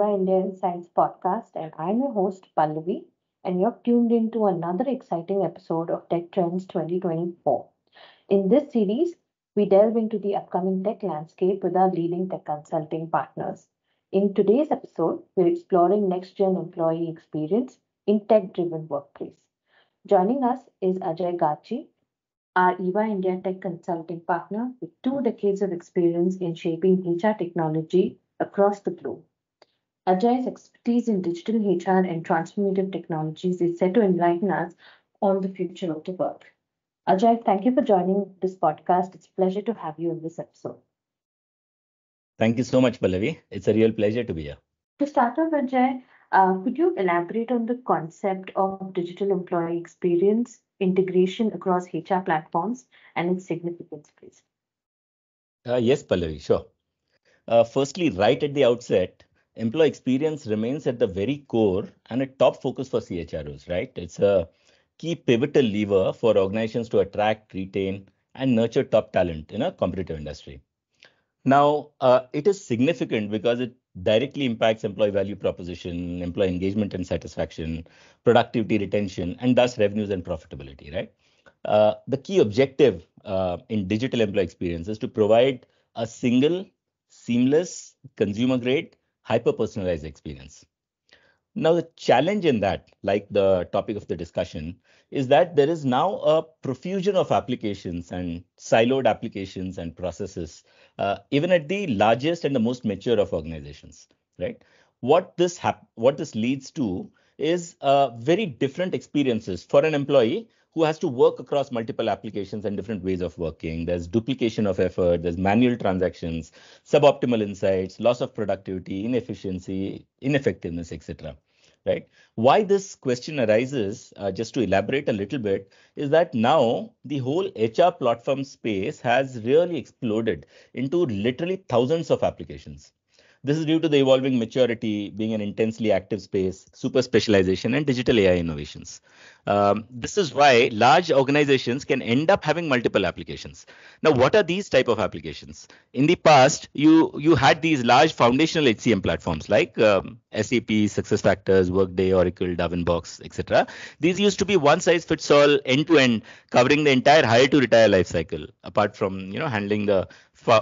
EY India Insights podcast, and I'm your host, Pallavi, and you're tuned into another exciting episode of Tech Trends 2024. In this series, we delve into the upcoming tech landscape with our leading tech consulting partners. In today's episode, we're exploring next gen employee experience in tech driven workplace. Joining us is Ajay Gachhi, our EY India Tech Consulting partner with two decades of experience in shaping HR technology across the globe. Ajay's expertise in digital HR and transformative technologies is set to enlighten us on the future of the work. Ajay, thank you for joining this podcast. It's a pleasure to have you in this episode. Thank you so much, Pallavi. It's a real pleasure to be here. To start off, Ajay, uh, could you elaborate on the concept of digital employee experience integration across HR platforms and its significance, please? Uh, yes, Pallavi, sure. Uh, firstly, right at the outset, employee experience remains at the very core and a top focus for CHROs, right? It's a key pivotal lever for organizations to attract, retain, and nurture top talent in a competitive industry. Now, uh, it is significant because it directly impacts employee value proposition, employee engagement and satisfaction, productivity, retention, and thus revenues and profitability, right? Uh, the key objective uh, in digital employee experience is to provide a single, seamless, consumer grade, hyper personalized experience. Now, the challenge in that, like the topic of the discussion, is that there is now a profusion of applications and siloed applications and processes, uh, even at the largest and the most mature of organizations, right? What this hap- what this leads to is uh, very different experiences for an employee who has to work across multiple applications and different ways of working. There's duplication of effort, there's manual transactions, suboptimal insights, loss of productivity, inefficiency, ineffectiveness, etc. Right? Why this question arises, uh, just to elaborate a little bit, is that now the whole HR platform space has really exploded into literally thousands of applications. This is due to the evolving maturity, being an intensely active space, super specialization, and digital AI innovations. Um, this is why large organizations can end up having multiple applications. Now, what are these type of applications? In the past, you you had these large foundational HCM platforms like um, SAP, SuccessFactors, Workday, Oracle, Darwinbox, etc. These used to be one size fits all, end to end, covering the entire hire to retire life cycle. Apart from you know handling the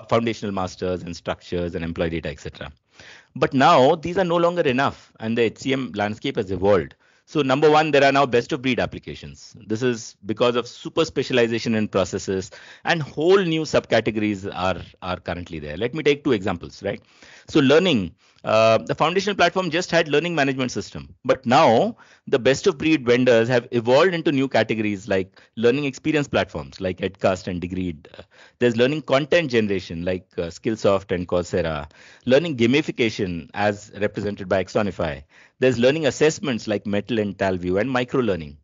foundational masters and structures and employee data, etc. But now these are no longer enough, and the HCM landscape has evolved. So number one, there are now best of breed applications. This is because of super specialization in processes and whole new subcategories are, are currently there. Let me take two examples, right? So learning, uh, the foundational platform just had learning management system, but now the best of breed vendors have evolved into new categories like learning experience platforms like Edcast and Degreed. There's learning content generation like uh, Skillsoft and Coursera, learning gamification as represented by Axonify There's learning assessments like Mettl and Talview and micro learning.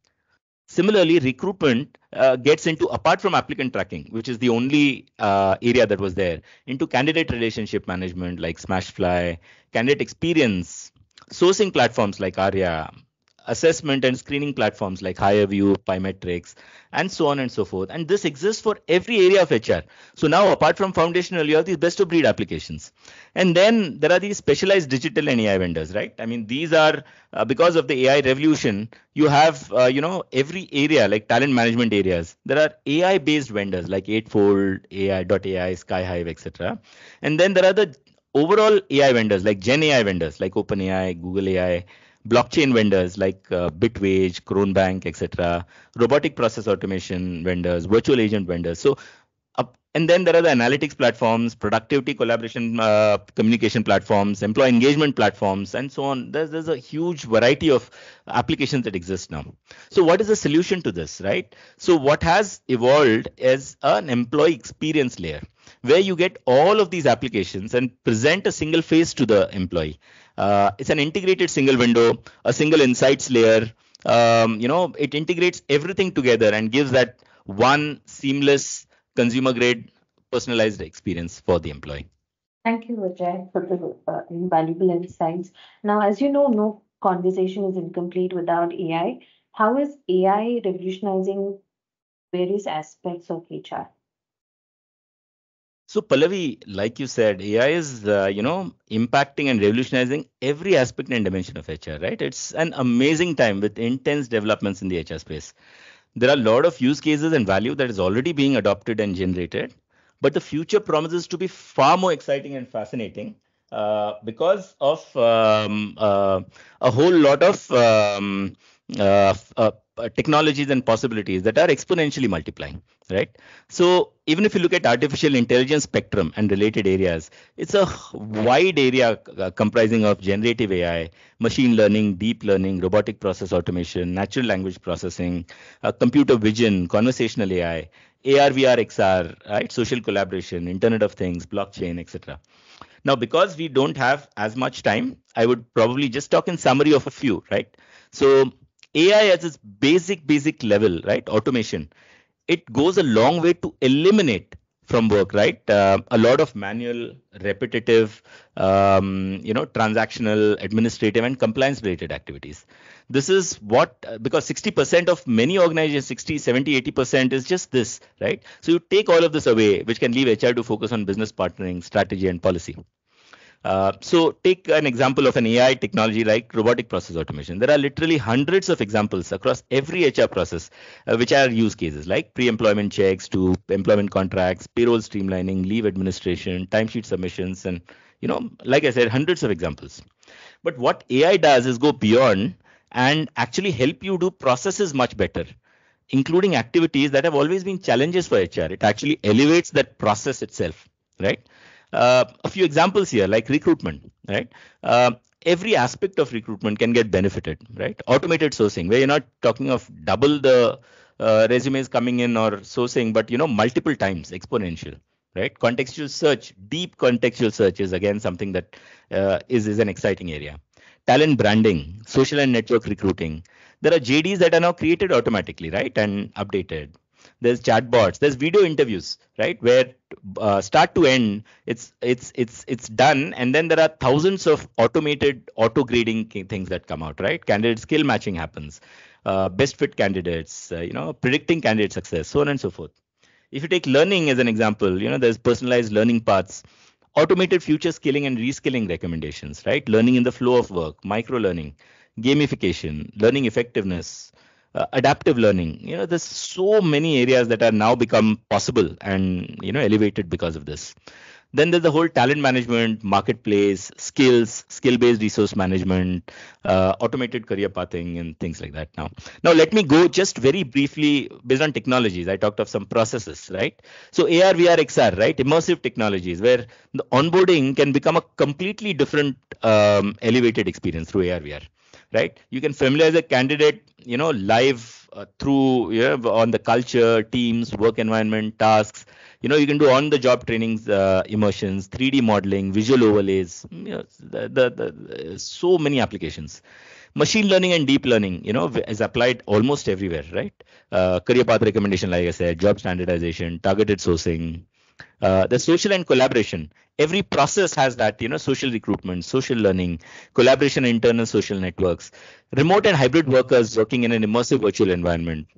Similarly, recruitment uh, gets into, apart from applicant tracking, which is the only uh, area that was there, into candidate relationship management like Smashfly, candidate experience, sourcing platforms like Arya, assessment and screening platforms like HireVue, Pymetrics, and so on and so forth. And this exists for every area of HR. So now, apart from foundational, you have these best of breed applications. And then there are these specialized digital and AI vendors, right? I mean, these are uh, because of the AI revolution, you have, uh, you know, every area like talent management areas. There are AI based vendors like Eightfold, AI.ai, Skyhive, etc. And then there are the overall AI vendors like Gen AI vendors like OpenAI, Google AI, blockchain vendors like uh, Bitwage, Chronobank, etc., robotic process automation vendors, virtual agent vendors. So, uh, and then there are the analytics platforms, productivity collaboration uh, communication platforms, employee engagement platforms, and so on. There's, there's a huge variety of applications that exist now. So, what is the solution to this, right? So, what has evolved is an employee experience layer where you get all of these applications and present a single face to the employee. Uh, it's an integrated single window, a single insights layer. Um, you know, it integrates everything together and gives that one seamless consumer grade personalized experience for the employee. Thank you, Ajay, for the uh, invaluable insights. Now, as you know, no conversation is incomplete without AI. How is AI revolutionizing various aspects of HR? So Pallavi, like you said, AI is uh, you know impacting and revolutionizing every aspect and dimension of HR. Right? It's an amazing time with intense developments in the HR space. There are a lot of use cases and value that is already being adopted and generated, but the future promises to be far more exciting and fascinating uh, because of um, uh, a whole lot of um, uh, uh, technologies and possibilities that are exponentially multiplying right? So even if you look at artificial intelligence spectrum and related areas it's a wide area uh, comprising of generative ai machine learning deep learning robotic process automation natural language processing uh, computer vision conversational ai ar vr xr right? Social collaboration internet of things blockchain etc now because we don't have as much time i would probably just talk in summary of a few right? So AI at its basic, basic level, right? Automation, it goes a long way to eliminate from work, right? Uh, a lot of manual, repetitive, um, you know, transactional, administrative, and compliance-related activities. This is what because 60% of many organizations, 60, 70, 80% is just this, right? So you take all of this away, which can leave HR to focus on business partnering, strategy, and policy. Uh, so take an example of an AI technology like robotic process automation. There are literally hundreds of examples across every HR process, uh, which are use cases like pre-employment checks to employment contracts, payroll streamlining, leave administration, timesheet submissions, and you know, like I said, hundreds of examples. But what AI does is go beyond and actually help you do processes much better including activities that have always been challenges for HR. It actually elevates that process itself, right? Uh, a few examples here, like recruitment, right? Uh, every aspect of recruitment can get benefited, right? Automated sourcing, where you're not talking of double the uh, resumes coming in or sourcing, but you know multiple times, exponential, right? Contextual search, deep contextual search is again something that uh, is is an exciting area. Talent branding, social and network recruiting. There are JDs that are now created automatically, right, and updated there's chatbots there's video interviews right? Where uh, start to end it's it's it's it's done and then there are thousands of automated auto grading things that come out right? Candidate skill matching happens uh, best fit candidates uh, you know predicting candidate success so on and so forth. If you take learning as an example you know there's personalized learning paths automated future skilling and reskilling recommendations right? Learning in the flow of work micro learning gamification learning effectiveness uh, adaptive learning. You know there's so many areas that are now become possible and you know elevated because of this. Then there's the whole talent management marketplace skills skill based resource management uh, automated career pathing and things like that now. Now let me go just very briefly based on technologies i talked of some processes right? So ar vr xr right? Immersive technologies where the onboarding can become a completely different um, elevated experience through ar vr right? You can familiarize a candidate, you know, live uh, through you know, on the culture, teams, work environment, tasks. You know, you can do on-the-job trainings, uh, immersions, 3D modeling, visual overlays. You know, the, the, the, so many applications. Machine learning and deep learning, you know, is applied almost everywhere, right? Uh, career path recommendation, like I said, job standardization, targeted sourcing, uh, the social and collaboration. Every process has that you know social recruitment social learning collaboration internal social networks. Remote and hybrid workers working in an immersive virtual environment.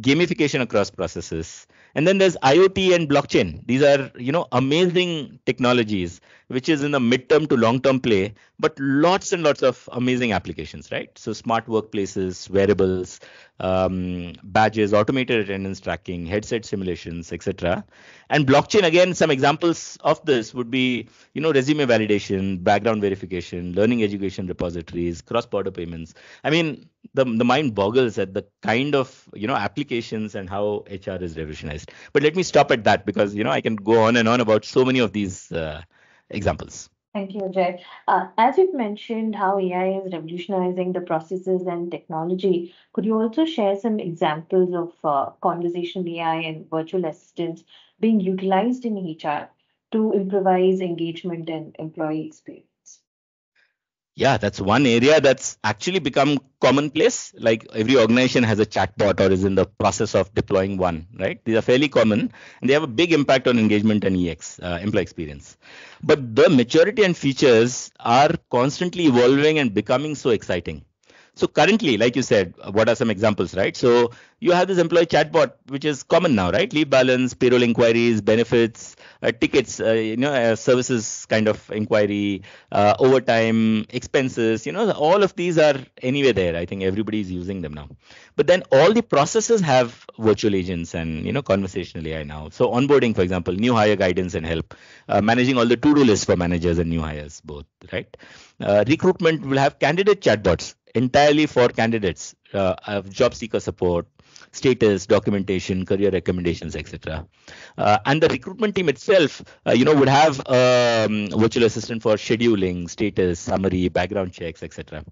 Gamification across processes. And then there's iot and blockchain. These are you know amazing technologies which is in the midterm to long term play but lots and lots of amazing applications right? So smart workplaces wearables um, badges automated attendance tracking headset simulations etc and blockchain again some examples of this would be you know resume validation background verification learning education repositories cross border payments. I mean the, the mind boggles at the kind of you know applications and how hr is revolutionized. But let me stop at that because you know i can go on and on about so many of these uh, examples Thank you, Ajay. Uh, as you've mentioned how AI is revolutionizing the processes and technology, could you also share some examples of uh, conversational AI and virtual assistants being utilized in HR to improvise engagement and employee experience? Yeah, that's one area that's actually become commonplace. Like every organization has a chatbot or is in the process of deploying one, right? These are fairly common and they have a big impact on engagement and EX, uh, employee experience. But the maturity and features are constantly evolving and becoming so exciting. So currently, like you said, what are some examples, right? So you have this employee chatbot, which is common now, right? Leave balance, payroll inquiries, benefits, tickets, uh, you know, uh, services kind of inquiry, uh, overtime, expenses, you know, all of these are anyway there. I think everybody is using them now. But then all the processes have virtual agents and, you know, conversational AI now. So onboarding, for example, new hire guidance and help, uh, managing all the to-do lists for managers and new hires both, right? Uh, recruitment will have candidate chatbots entirely for candidates, uh, job seeker support, status, documentation, career recommendations, etc. Uh, and the recruitment team itself, uh, you know, would have a um, virtual assistant for scheduling, status, summary, background checks, etc.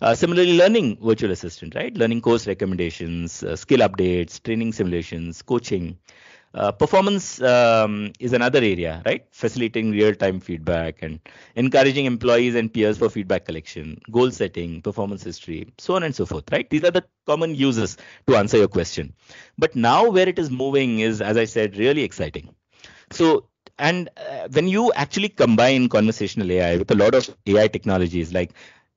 Uh, similarly, learning virtual assistant, right? Learning course recommendations, uh, skill updates, training simulations, coaching. Uh, performance um, is another area, right? Facilitating real-time feedback and encouraging employees and peers for feedback collection, goal setting, performance history, so on and so forth, right? These are the common uses to answer your question. But now where it is moving is, as I said, really exciting. So and uh, when you actually combine conversational AI with a lot of AI technologies like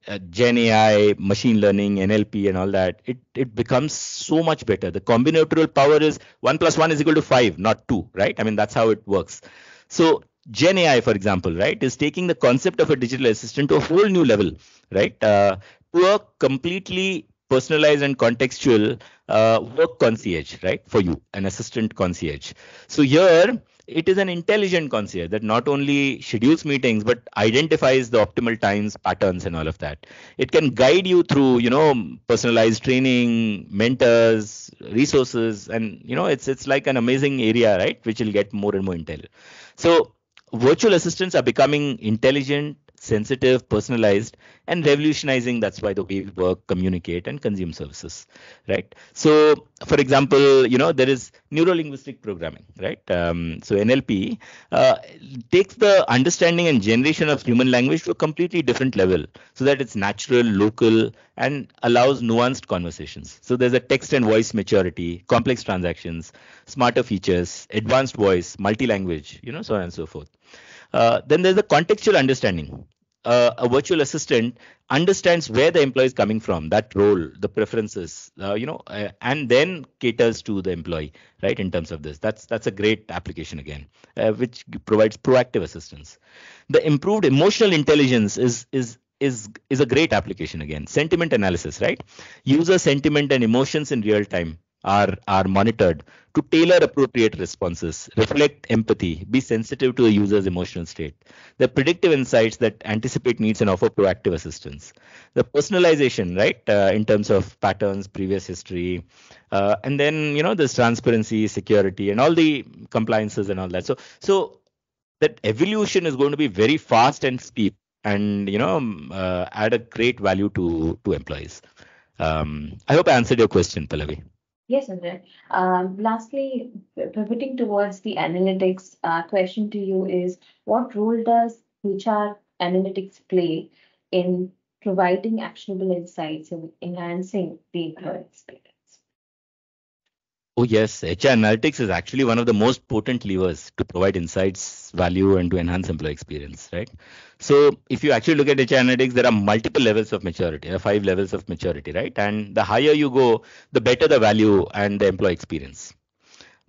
uh, Gen AI, machine learning, NLP, and all that, it it becomes so much better. The combinatorial power is one plus one is equal to five, not two, right? I mean that's how it works. So Gen AI, for example, right, is taking the concept of a digital assistant to a whole new level, right? Uh, to a completely personalized and contextual uh, work concierge, right, for you, an assistant concierge. So here it is an intelligent concierge that not only schedules meetings but identifies the optimal times patterns and all of that. It can guide you through you know personalized training mentors resources and you know it's it's like an amazing area right which will get more and more intel. So virtual assistants are becoming intelligent sensitive, personalized, and revolutionizing. That's why the way we work, communicate, and consume services, right? So, for example, you know there is neuro-linguistic programming, right? Um, so NLP uh, takes the understanding and generation of human language to a completely different level, so that it's natural, local, and allows nuanced conversations. So there's a text and voice maturity, complex transactions, smarter features, advanced voice, multi-language, you know, so on and so forth. Uh, then there's a contextual understanding. Uh, a virtual assistant understands where the employee is coming from, that role, the preferences, uh, you know, uh, and then caters to the employee, right? In terms of this, that's that's a great application again, uh, which provides proactive assistance. The improved emotional intelligence is is is is a great application again. Sentiment analysis, right? User sentiment and emotions in real time are are monitored to tailor appropriate responses, reflect empathy, be sensitive to the user's emotional state. The predictive insights that anticipate needs and offer proactive assistance. The personalization, right, uh, in terms of patterns, previous history, uh, and then you know this transparency, security, and all the compliances and all that. So so that evolution is going to be very fast and steep, and you know um, uh, add a great value to to employees. Um, I hope I answered your question, Pallavi. Yes, Ajay. Um, lastly, pivoting towards the analytics, uh, question to you is what role does HR analytics play in providing actionable insights and enhancing the employee experience? Oh, yes. HR analytics is actually one of the most potent levers to provide insights, value, and to enhance employee experience, right? So, if you actually look at HR analytics, there are multiple levels of maturity, there are five levels of maturity, right? And the higher you go, the better the value and the employee experience.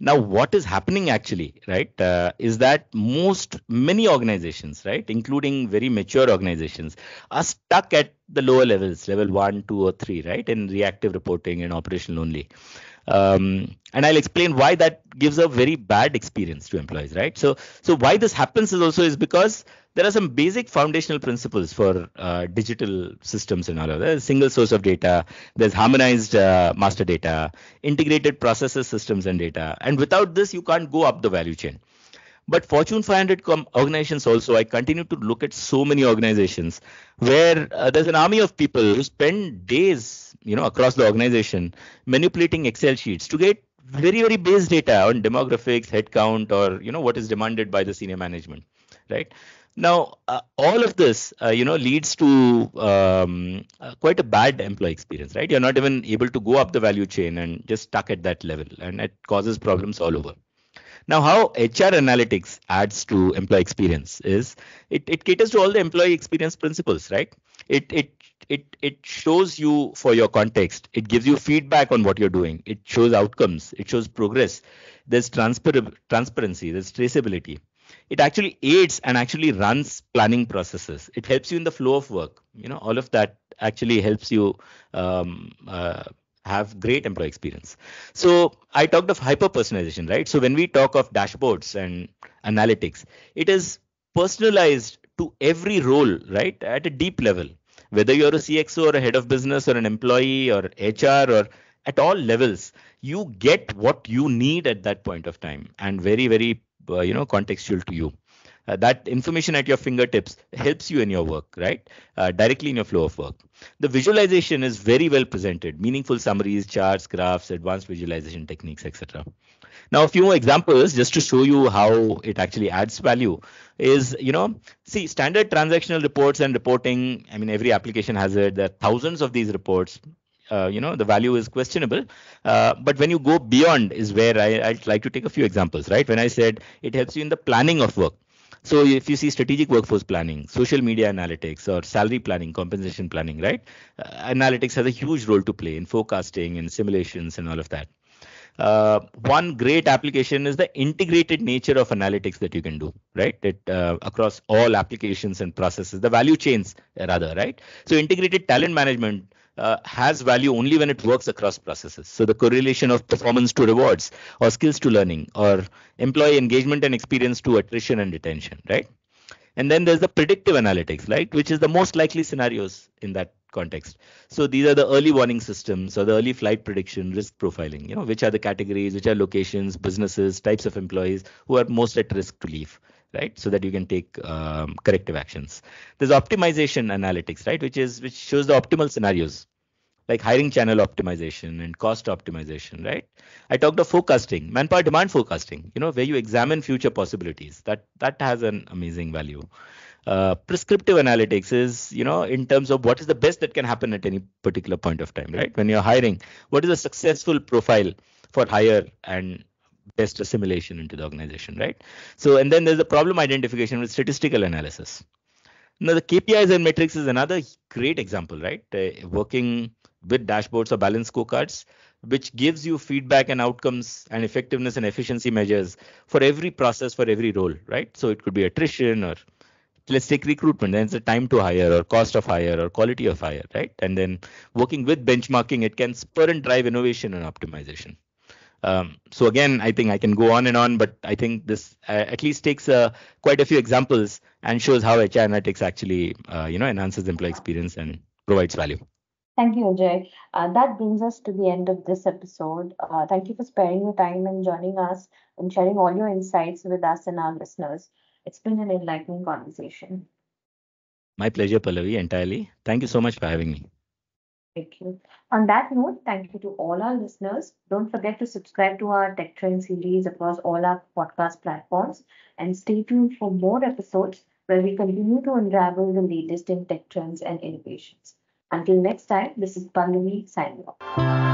Now, what is happening actually, right, uh, is that most, many organizations, right, including very mature organizations, are stuck at the lower levels, level one, two, or three, right, in reactive reporting and operational only. Um, and I'll explain why that gives a very bad experience to employees, right? So, so why this happens is also is because there are some basic foundational principles for uh, digital systems and all of that. Single source of data, there's harmonized uh, master data, integrated processes, systems, and data. And without this, you can't go up the value chain. But Fortune 500 com- organizations also, I continue to look at so many organizations where uh, there's an army of people who spend days you know across the organization manipulating excel sheets to get very very base data on demographics headcount or you know what is demanded by the senior management right now uh, all of this uh, you know leads to um, uh, quite a bad employee experience right you're not even able to go up the value chain and just stuck at that level and it causes problems all over now, how HR analytics adds to employee experience is it, it caters to all the employee experience principles, right? It it it it shows you for your context. It gives you feedback on what you're doing. It shows outcomes. It shows progress. There's transpar- transparency. There's traceability. It actually aids and actually runs planning processes. It helps you in the flow of work. You know, all of that actually helps you um, uh, have great employee experience. So I talked of hyper personalization, right? So when we talk of dashboards and analytics, it is personalized to every role, right, at a deep level. Whether you're a CXO or a head of business or an employee or HR or at all levels, you get what you need at that point of time and very, very, uh, you know, contextual to you. Uh, that information at your fingertips helps you in your work, right? Uh, directly in your flow of work. The visualization is very well presented, meaningful summaries, charts, graphs, advanced visualization techniques, etc. Now, a few more examples just to show you how it actually adds value is, you know, see, standard transactional reports and reporting. I mean, every application has it. There are thousands of these reports. Uh, you know, the value is questionable. Uh, but when you go beyond, is where I, I'd like to take a few examples, right? When I said it helps you in the planning of work. So if you see strategic workforce planning, social media analytics, or salary planning, compensation planning, right? Uh, analytics has a huge role to play in forecasting and simulations and all of that. Uh, one great application is the integrated nature of analytics that you can do, right? It uh, across all applications and processes, the value chains rather, right? So integrated talent management uh, has value only when it works across processes. So the correlation of performance to rewards or skills to learning or employee engagement and experience to attrition and retention, right? And then there's the predictive analytics, right, which is the most likely scenarios in that context. So these are the early warning systems or the early flight prediction, risk profiling, you know, which are the categories, which are locations, businesses, types of employees who are most at risk to leave right so that you can take um, corrective actions there's optimization analytics right which is which shows the optimal scenarios like hiring channel optimization and cost optimization, right? I talked of forecasting, manpower demand forecasting, you know, where you examine future possibilities. That that has an amazing value. Uh, prescriptive analytics is, you know, in terms of what is the best that can happen at any particular point of time, right? When you're hiring, what is a successful profile for hire and best assimilation into the organization, right? So, and then there's the problem identification with statistical analysis. Now, the KPIs and metrics is another great example, right? Uh, working with dashboards or balance scorecards, which gives you feedback and outcomes and effectiveness and efficiency measures for every process, for every role, right? So it could be attrition or let's take recruitment, then it's the time to hire or cost of hire or quality of hire, right? And then working with benchmarking, it can spur and drive innovation and optimization. Um, so again, I think I can go on and on, but I think this uh, at least takes uh, quite a few examples and shows how HR analytics actually, uh, you know, enhances employee experience and provides value. Thank you, Ajay. Uh, that brings us to the end of this episode. Uh, thank you for sparing your time and joining us and sharing all your insights with us and our listeners. It's been an enlightening conversation. My pleasure, Pallavi, entirely. Thank you so much for having me. Thank you. On that note, thank you to all our listeners. Don't forget to subscribe to our Tech Trend series across all our podcast platforms and stay tuned for more episodes where we continue to unravel the latest in tech trends and innovations. Until next time, this is Pallavi signing off.